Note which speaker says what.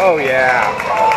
Speaker 1: Oh yeah.